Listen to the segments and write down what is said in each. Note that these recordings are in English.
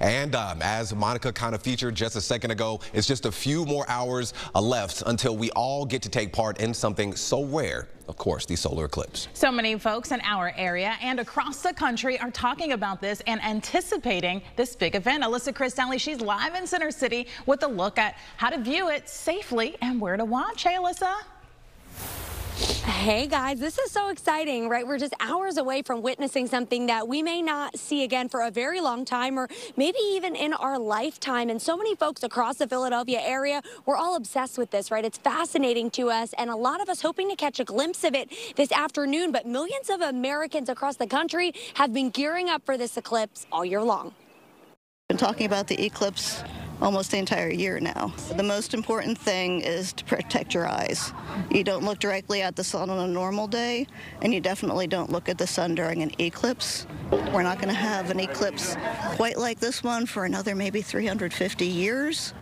And um, as Monica kind of featured just a second ago, it's just a few more hours left until we all get to take part in something so rare of course, the solar eclipse. So many folks in our area and across the country are talking about this and anticipating this big event. Alyssa Cristalli, she's live in Center City with a look at how to view it safely and where to watch. Hey, Alyssa. Hey guys, this is so exciting, right? We're just hours away from witnessing something that we may not see again for a very long time or maybe even in our lifetime. And so many folks across the Philadelphia area, we're all obsessed with this, right? It's fascinating to us and a lot of us hoping to catch a glimpse of it this afternoon. But millions of Americans across the country have been gearing up for this eclipse all year long. Been talking about the eclipse almost the entire year now. The most important thing is to protect your eyes. You don't look directly at the sun on a normal day, and you definitely don't look at the sun during an eclipse. We're not going to have an eclipse quite like this one for another maybe 350 years.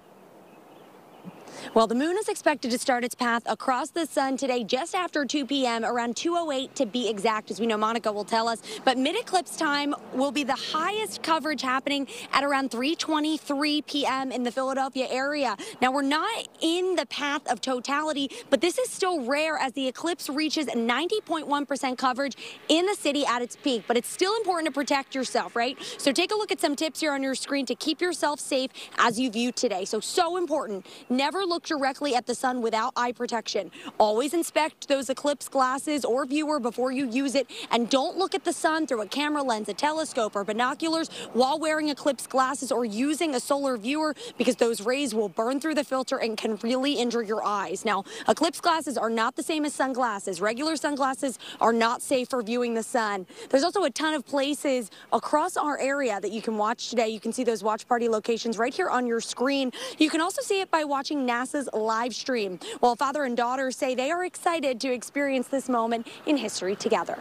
Well, the moon is expected to start its path across the sun today just after 2 p.m., around 2.08 to be exact, as we know Monica will tell us. But mid-eclipse time will be the highest coverage happening at around 3.23 p.m. in the Philadelphia area. Now, we're not in the path of totality, but this is still rare as the eclipse reaches 90.1% coverage in the city at its peak. But it's still important to protect yourself, right? So take a look at some tips here on your screen to keep yourself safe as you view today. So, so important. Never look look directly at the sun without eye protection. Always inspect those eclipse glasses or viewer before you use it. And don't look at the sun through a camera lens, a telescope, or binoculars while wearing eclipse glasses or using a solar viewer because those rays will burn through the filter and can really injure your eyes. Now, eclipse glasses are not the same as sunglasses. Regular sunglasses are not safe for viewing the sun. There's also a ton of places across our area that you can watch today. You can see those watch party locations right here on your screen. You can also see it by watching NASA NASA's live stream. While father and daughter say they are excited to experience this moment in history together.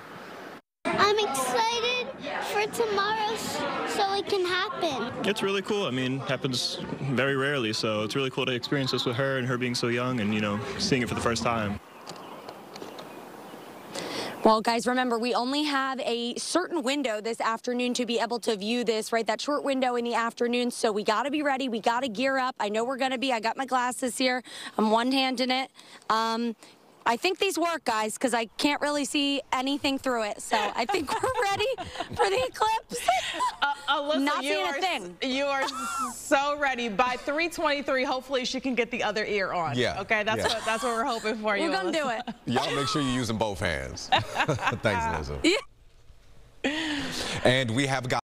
I'm excited for tomorrow so it can happen. It's really cool. I mean, happens very rarely, so it's really cool to experience this with her and her being so young and, you know, seeing it for the first time. Well, guys, remember, we only have a certain window this afternoon to be able to view this, right? That short window in the afternoon. So we got to be ready. We got to gear up. I know we're going to be. I got my glasses here. I'm one-handing it. Um, I think these work, guys, because I can't really see anything through it. So I think we're ready for the eclipse. Alyssa, Not you seeing are, a thing. You are so ready. By 323, hopefully she can get the other ear on. Yeah. Okay, that's yeah. what that's what we're hoping for. We're you. We're gonna do it. Y'all make sure you're using both hands. Thanks, Alyssa. Yeah. And we have got.